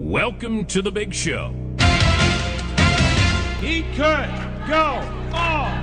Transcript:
Welcome to the big show. He could go all